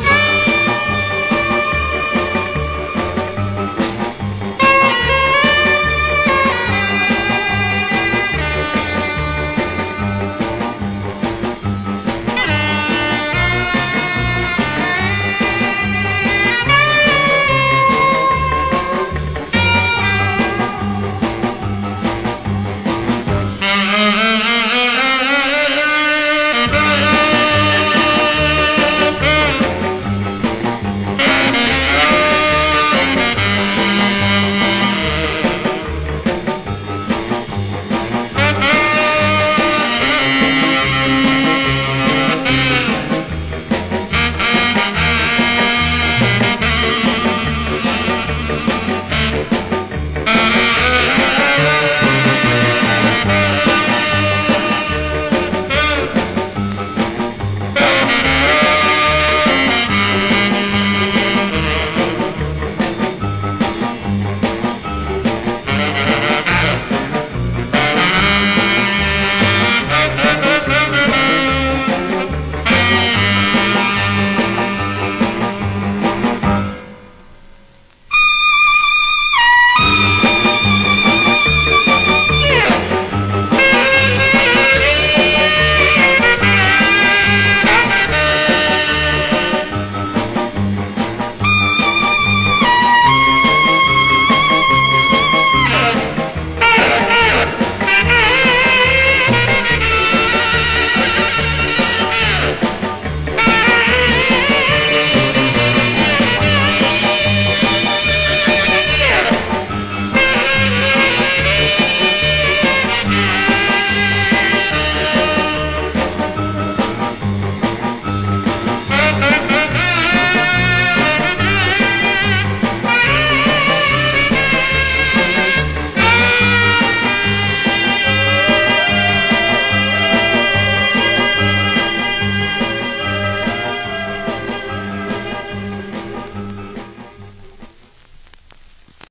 Bye.